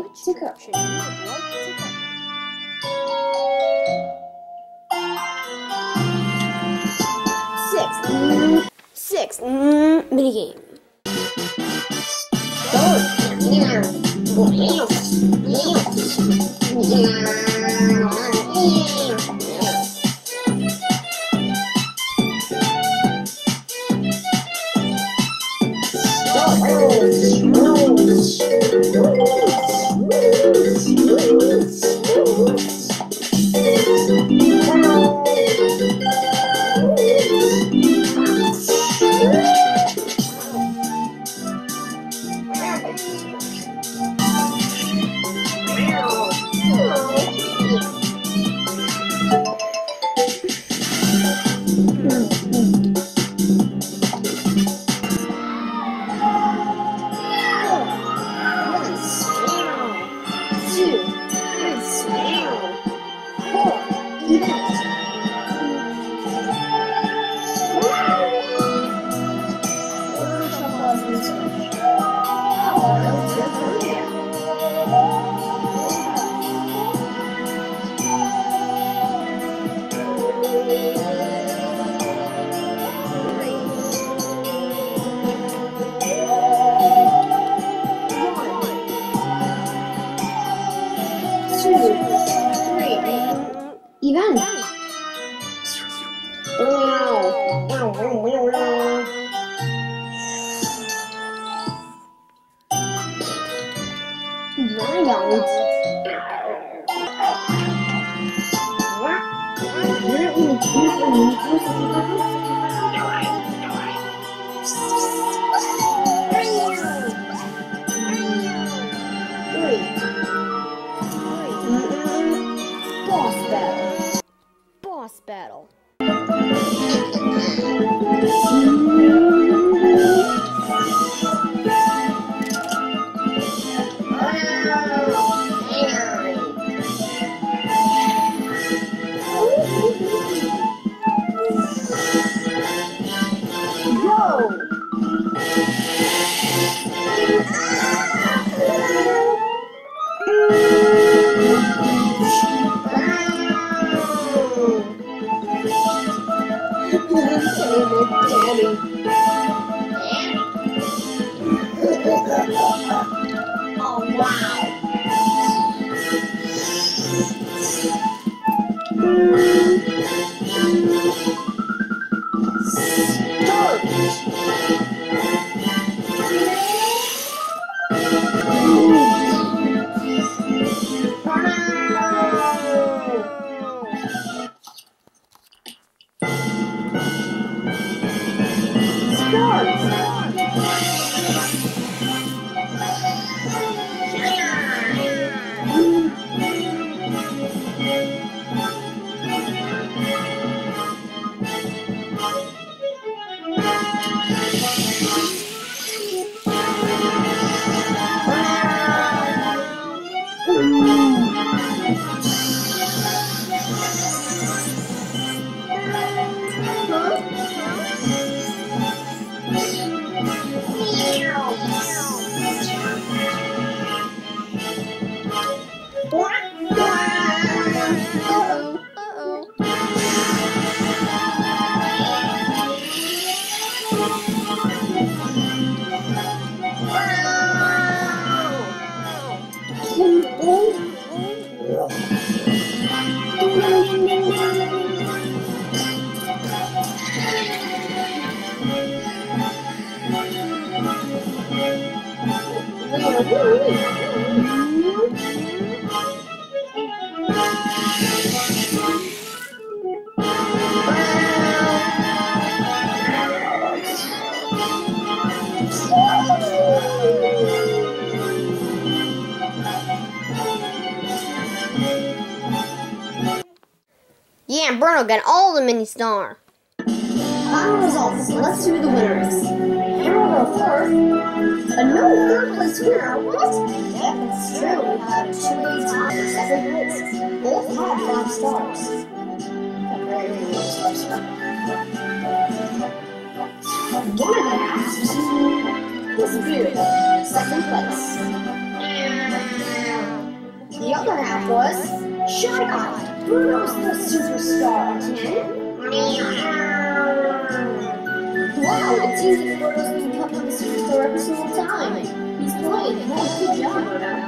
like to minigame. Two. い。Nói rồi Quá Quá Quá Quá Quá Quá Quá Oh Uh-oh. Yeah, Bruno got all the mini star. Final results. Let's do the winners. Harold wrote fourth. A no third place winner. What? Yep, it's true. We have two lead times second place. Both have five stars. Gannon This Beard, second place. The other half was Shy Eye, Bruno's the superstar, 10. He's been working on the puppets for a single time. He's playing. Good job.